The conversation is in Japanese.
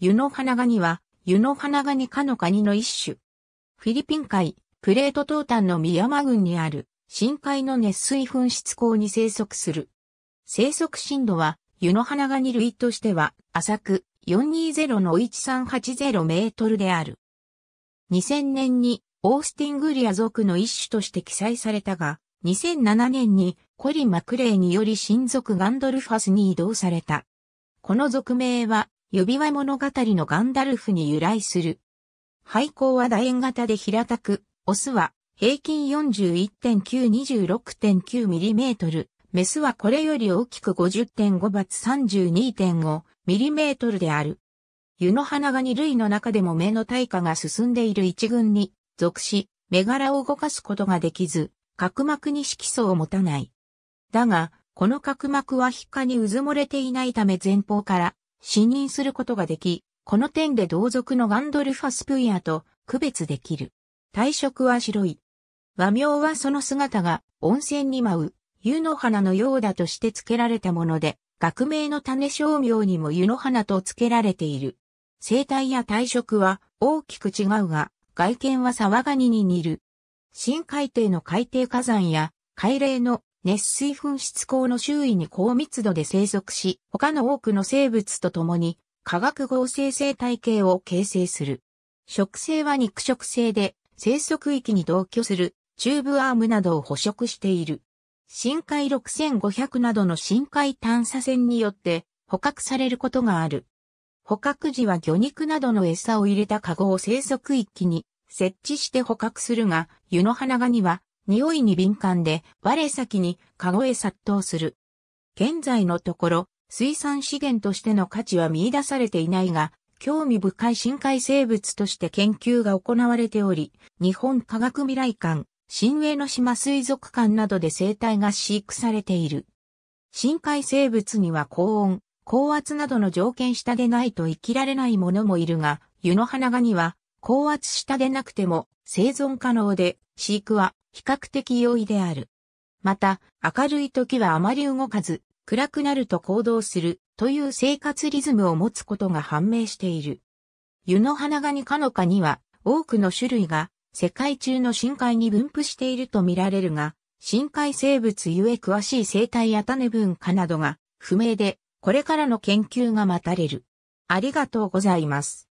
湯の花ガニは、湯の花ガニ科のカニの一種。フィリピン海、プレート東端のミヤマ郡にある、深海の熱水噴出口に生息する。生息深度は、湯の花ガニ類としては、浅く、420-1380メートルである。2000年に、オースティングリア族の一種として記載されたが、2007年にコリ・マクレイにより新族ガンドルファスに移動された。この族名は、指輪物語のガンダルフに由来する。廃校は楕円型で平たく、オスは平均 41.926.9mm、メスはこれより大きく50.5バツ 32.5mm である。湯の花ガニ類の中でも目の退化が進んでいる一群に属し、目柄を動かすことができず、角膜に色素を持たない。だが、この角膜は皮下に渦漏れていないため前方から視認することができ、この点で同族のガンドルファスプイアと区別できる。体色は白い。和名はその姿が温泉に舞う湯の花のようだとして付けられたもので、学名の種商名にも湯の花と付けられている。生態や体色は大きく違うが、外見はサワガニに似る。深海底の海底火山や海嶺の熱水噴出口の周囲に高密度で生息し、他の多くの生物と共に化学合成生態系を形成する。食性は肉食性で生息域に同居するチューブアームなどを捕食している。深海6500などの深海探査船によって捕獲されることがある。捕獲時は魚肉などの餌を入れたカゴを生息域に設置して捕獲するが、湯の花ガニは匂いに敏感で我先にカゴへ殺到する。現在のところ、水産資源としての価値は見出されていないが、興味深い深海生物として研究が行われており、日本科学未来館、新栄の島水族館などで生態が飼育されている。深海生物には高温、高圧などの条件下でないと生きられないものもいるが、湯の花ガニは高圧下でなくても生存可能で、飼育は比較的容易である。また、明るい時はあまり動かず、暗くなると行動するという生活リズムを持つことが判明している。湯の花ガニ科の科には多くの種類が世界中の深海に分布しているとみられるが、深海生物ゆえ詳しい生態や種文化などが不明で、これからの研究が待たれる。ありがとうございます。